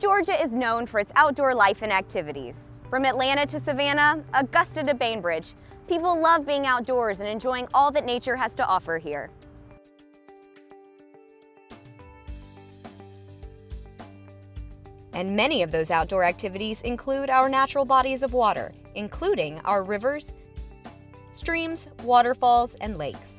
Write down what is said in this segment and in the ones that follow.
Georgia is known for its outdoor life and activities. From Atlanta to Savannah, Augusta to Bainbridge, people love being outdoors and enjoying all that nature has to offer here. And many of those outdoor activities include our natural bodies of water, including our rivers, streams, waterfalls, and lakes.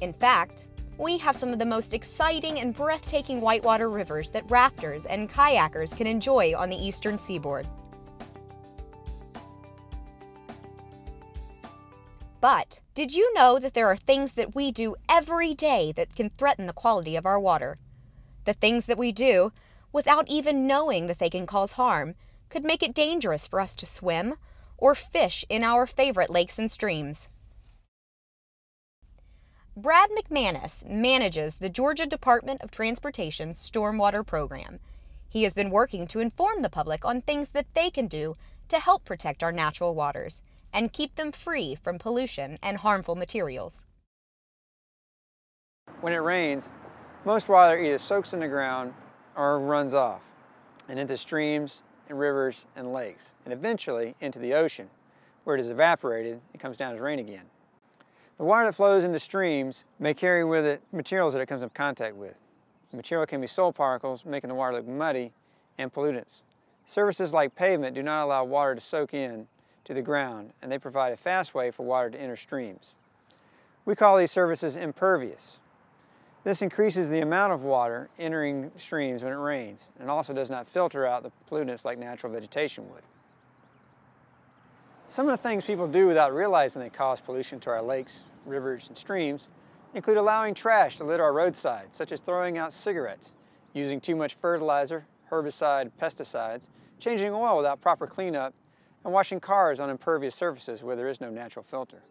In fact, we have some of the most exciting and breathtaking whitewater rivers that rafters and kayakers can enjoy on the eastern seaboard. But did you know that there are things that we do every day that can threaten the quality of our water? The things that we do, without even knowing that they can cause harm, could make it dangerous for us to swim or fish in our favorite lakes and streams. Brad McManus manages the Georgia Department of Transportation's Stormwater Program. He has been working to inform the public on things that they can do to help protect our natural waters and keep them free from pollution and harmful materials. When it rains, most water either soaks in the ground or runs off and into streams and rivers and lakes, and eventually into the ocean, where it is evaporated and comes down as rain again. The water that flows into streams may carry with it materials that it comes in contact with. The material can be soil particles, making the water look muddy, and pollutants. Surfaces like pavement do not allow water to soak in to the ground, and they provide a fast way for water to enter streams. We call these surfaces impervious. This increases the amount of water entering streams when it rains, and also does not filter out the pollutants like natural vegetation would. Some of the things people do without realizing they cause pollution to our lakes, rivers, and streams include allowing trash to litter our roadsides, such as throwing out cigarettes, using too much fertilizer, herbicide, pesticides, changing oil without proper cleanup, and washing cars on impervious surfaces where there is no natural filter.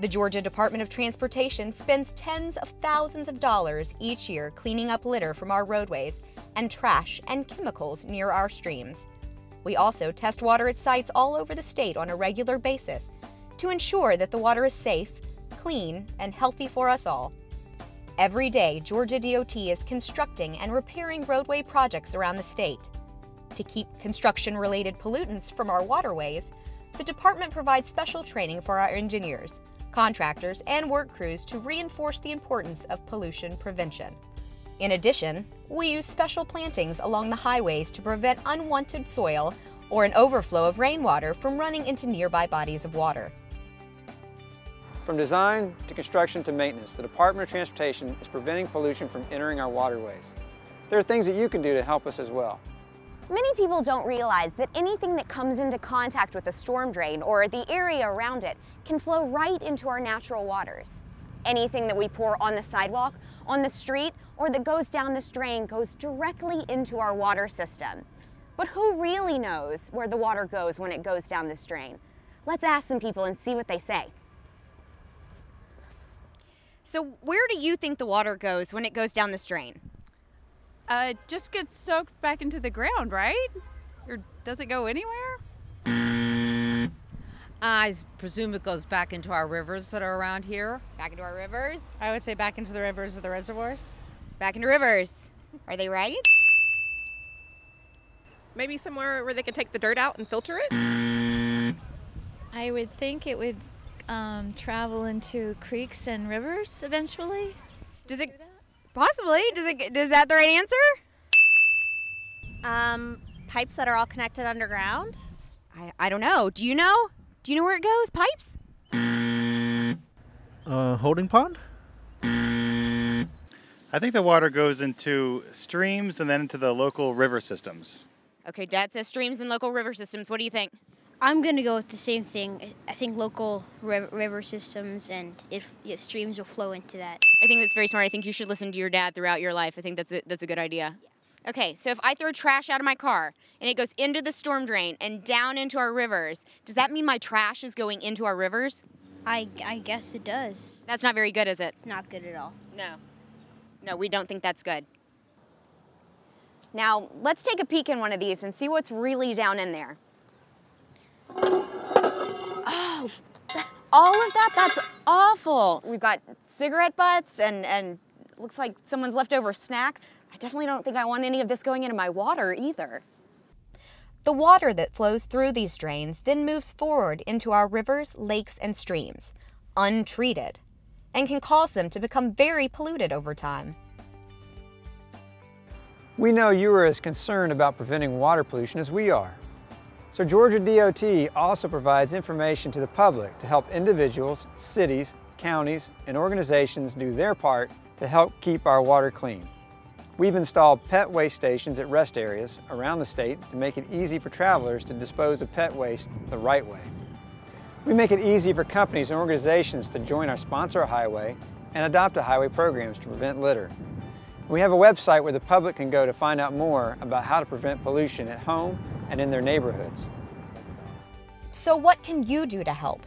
The Georgia Department of Transportation spends tens of thousands of dollars each year cleaning up litter from our roadways and trash and chemicals near our streams. We also test water at sites all over the state on a regular basis to ensure that the water is safe, clean, and healthy for us all. Every day, Georgia DOT is constructing and repairing roadway projects around the state. To keep construction-related pollutants from our waterways, the department provides special training for our engineers, contractors, and work crews to reinforce the importance of pollution prevention. In addition, we use special plantings along the highways to prevent unwanted soil or an overflow of rainwater from running into nearby bodies of water. From design to construction to maintenance, the Department of Transportation is preventing pollution from entering our waterways. There are things that you can do to help us as well. Many people don't realize that anything that comes into contact with a storm drain or the area around it can flow right into our natural waters. Anything that we pour on the sidewalk, on the street, or that goes down this drain goes directly into our water system. But who really knows where the water goes when it goes down this drain? Let's ask some people and see what they say. So where do you think the water goes when it goes down this drain? Uh, it just gets soaked back into the ground, right? Or does it go anywhere? I presume it goes back into our rivers that are around here. Back into our rivers? I would say back into the rivers or the reservoirs. Back into rivers. Are they right? Maybe somewhere where they can take the dirt out and filter it? I would think it would um, travel into creeks and rivers eventually. Does it possibly? Does it? Is that the right answer? Um, pipes that are all connected underground. I, I don't know. Do you know? Do you know where it goes? Pipes? Uh, holding pond? I think the water goes into streams and then into the local river systems. Okay, Dad says streams and local river systems. What do you think? I'm going to go with the same thing. I think local river, river systems and if yeah, streams will flow into that. I think that's very smart. I think you should listen to your dad throughout your life. I think that's a, that's a good idea. Yeah. Okay, so if I throw trash out of my car and it goes into the storm drain and down into our rivers, does that mean my trash is going into our rivers? I, I guess it does. That's not very good, is it? It's not good at all. No. No, we don't think that's good. Now, let's take a peek in one of these and see what's really down in there. Oh, all of that? That's awful. We've got cigarette butts and, and looks like someone's leftover snacks. I definitely don't think I want any of this going into my water either. The water that flows through these drains then moves forward into our rivers, lakes, and streams, untreated, and can cause them to become very polluted over time. We know you are as concerned about preventing water pollution as we are. So Georgia DOT also provides information to the public to help individuals, cities, counties, and organizations do their part to help keep our water clean. We've installed pet waste stations at rest areas around the state to make it easy for travelers to dispose of pet waste the right way. We make it easy for companies and organizations to join our Sponsor a Highway and adopt a highway programs to prevent litter. We have a website where the public can go to find out more about how to prevent pollution at home and in their neighborhoods. So what can you do to help?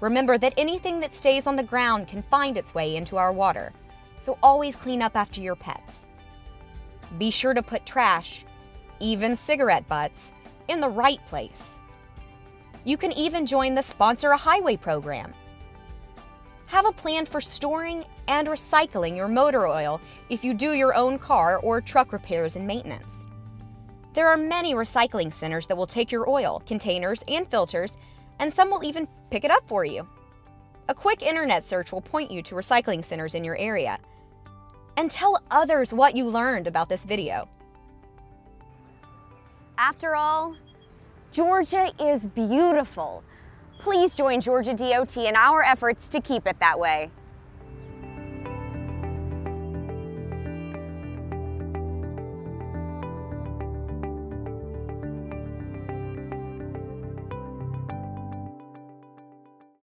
Remember that anything that stays on the ground can find its way into our water, so always clean up after your pets. Be sure to put trash, even cigarette butts, in the right place. You can even join the Sponsor a Highway program. Have a plan for storing and recycling your motor oil if you do your own car or truck repairs and maintenance. There are many recycling centers that will take your oil, containers, and filters, and some will even pick it up for you. A quick internet search will point you to recycling centers in your area. And tell others what you learned about this video. After all, Georgia is beautiful. Please join Georgia DOT in our efforts to keep it that way.